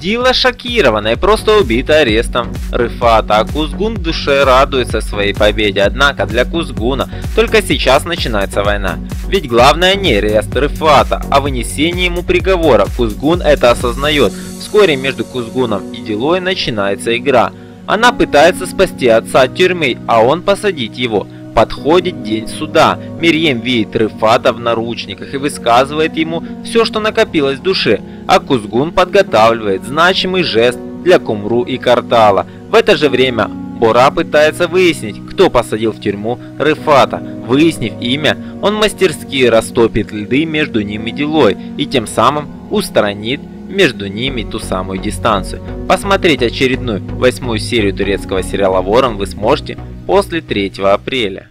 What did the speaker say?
Дила шокирована и просто убита арестом Рыфата, а Кузгун в душе радуется своей победе. Однако для Кузгуна только сейчас начинается война. Ведь главное не арест Рыфата, а вынесение ему приговора. Кузгун это осознает. Вскоре между Кузгуном и Дилой начинается игра. Она пытается спасти отца от тюрьмы, а он посадить его. Подходит день суда. Мирьем видит Рыфата в наручниках и высказывает ему все, что накопилось в душе, а Кузгун подготавливает значимый жест для Кумру и Картала. В это же время Бора пытается выяснить, кто посадил в тюрьму Рыфата. Выяснив имя, он мастерски растопит льды между ним и Дилой и тем самым устранит между ними ту самую дистанцию. Посмотреть очередную восьмую серию турецкого сериала «Ворон» вы сможете после 3 апреля.